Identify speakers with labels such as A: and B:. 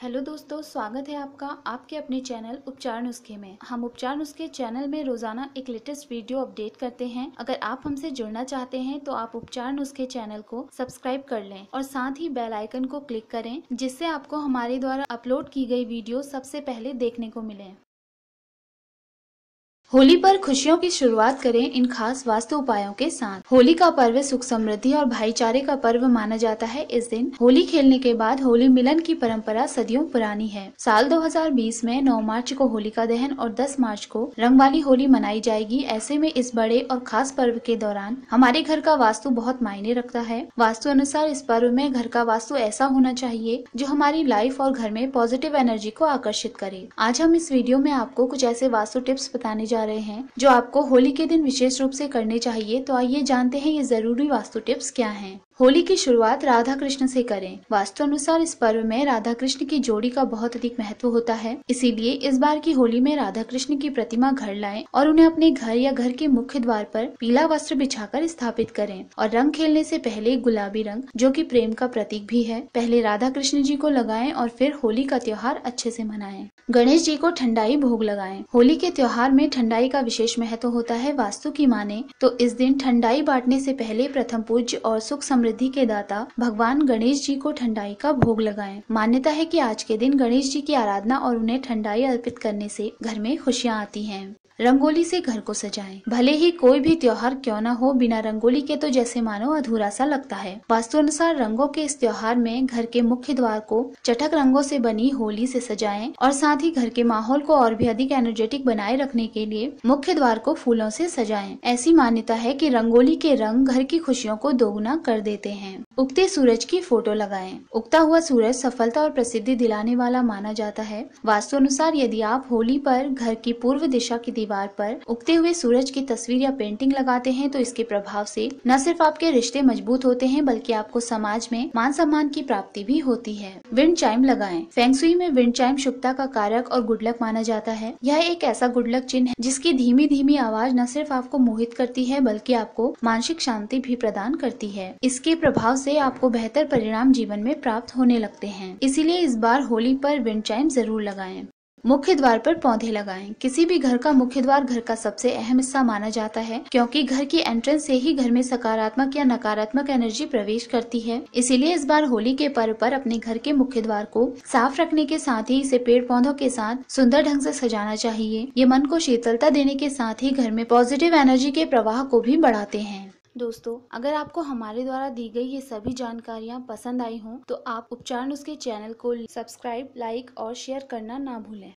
A: Hello दोस्तों, स्वागत है आपका आपके अपने चैनल उपचार नुस्खे में। हम उपचार नुस्खे चैनल में रोज़ाना एक लेटेस्ट वीडियो अपडेट करते हैं। अगर आप हमसे जुड़ना चाहते हैं तो आप उपचार नुस्खे चैनल को सब्सक्राइब कर लें और साथ ही बेल आइकन को क्लिक करें, जिससे आपको हमारे द्वारा अपलोड की गई वीडियो सबसे पहले देखने को मिले। होली पर खुशियों की शुरुआत करें इन खास वास्तु उपायों के साथ। होली का पर्व सुख समृद्धि और भाईचारे का पर्व माना जाता है। इस दिन होली खेलने के बाद होली मिलन की परंपरा सदियों पुरानी है। साल 2020 में 9 मार्च को होली का दहन और 10 मार्च को रंग वाली होली मनाई जाएगी। ऐसे में इस बड़े और खास पर्व के दौरान हमारे घर का वास्तु बहुत मायने रखता है। वास्तु अनुसार इस पर्व में घर का वास्तु ऐसा होना चाहिए जो हमारी लाइफ और घर में पॉजिटिव एनर्जी को आकर्षित करे। आज हम इस वीडियो में आपको कुछ ऐसे वास्तु टिप्स बताने जा रहे हैं। जो आपको होली के दिन विशेष रूप से करने चाहिए तो आइए जानते हैं ये ज़रूरी वास्तु टिप्स क्या हैं। होली की शुरुआत राधा कृष्ण से करें। वास्तु अनुसार इस पर्व में राधा कृष्ण की जोड़ी का बहुत अधिक महत्व होता है। इसीलिए इस बार की होली में राधा कृष्ण की प्रतिमा घर लाएँ और उन्हें अपने घर या घर के मुख्य द्वार पर पीला वस्त्र बिछाकर स्थापित करें और रंग खेलने से पहले गुलाबी रंग, जो कि प्रेम का प्रतीक भी है, पहले राधा कृष्ण जी को लगाएँ और फिर होली का त्योहार अच्छे से मनाएँ। गणेश जी को ठंडाई भोग लगाएँ। होली के त्योहार में ठंडाई का विशेष महत्व होता है वास्तु की माने तो इस दिन ठंडाई बांटने से पहले प्रथम पूज्य और सुख समृद्धि के दाता भगवान गणेश जी को ठंडाई का भोग लगाएँ। मान्यता है कि आज के दिन गणेश जी की आराधना और उन्हें ठंडाई अर्पित करने से घर में खुशियाँ आती हैं रंगोली से घर को सजाएँ। भले ही कोई भी त्योहार क्यों ना हो, बिना रंगोली के तो जैसे मानो अधूरा सा लगता है वास्तु अनुसार रंगों के इस त्योहार में घर के मुख्य द्वार को चटक रंगों से बनी होली से सजाएँ और साथ ही घर के माहौल को और भी अधिक एनर्जेटिक बनाए रखने के लिए मुख्य द्वार को फूलों से सजाएँ। ऐसी मान्यता है कि रंगोली के रंग घर की खुशियों को दोगुना कर देते हैं। उगते सूरज की फ़ोटो लगाएँ। उगता हुआ सूरज सफलता और प्रसिद्धि दिलाने वाला माना जाता है। वास्तु अनुसार यदि आप होली पर, घर की पूर्व दिशा की दीवार पर उगते हुए सूरज की तस्वीर या पेंटिंग लगाते हैं तो इसके प्रभाव से न सिर्फ़ आपके रिश्ते मज़बूत होते हैं, बल्कि आपको समाज में मान सम्मान की प्राप्ति भी होती है। विंड चाइम लगाएँ। फेंगसुई में विंड चाइम शुभता का कारक और गुडलक माना जाता है। यह एक ऐसा गुडलक चिन्ह है, जिसकी धीमी धीमी आवाज़ न सिर्फ़ आपको मोहित करती है, बल्कि आपको मानसिक शांति भी प्रदान करती है। इसके प्रभाव से आपको बेहतर परिणाम जीवन में प्राप्त होने लगते हैं इसीलिए इस बार होली पर विंड चाइम ज़रूर लगाएँ। मुख्य द्वार पर पौधे लगाएँ। किसी भी घर का मुख्य द्वार घर का सबसे अहम हिस्सा माना जाता है, क्योंकि घर की एंट्रेंस से ही घर में सकारात्मक या नकारात्मक एनर्जी प्रवेश करती है इसीलिए इस बार होली के पर्व पर अपने घर के मुख्य द्वार को साफ़ रखने के साथ ही इसे पेड़ पौधों के साथ सुंदर ढंग से सजाना चाहिए ये मन को शीतलता देने के साथ ही घर में पॉजिटिव एनर्जी के प्रवाह को भी बढ़ाते हैं दोस्तों, अगर आपको हमारे द्वारा दी गई ये सभी जानकारियाँ पसंद आई हों तो आप उपचार नुस्खे चैनल को सब्सक्राइब लाइक और शेयर करना ना भूलें।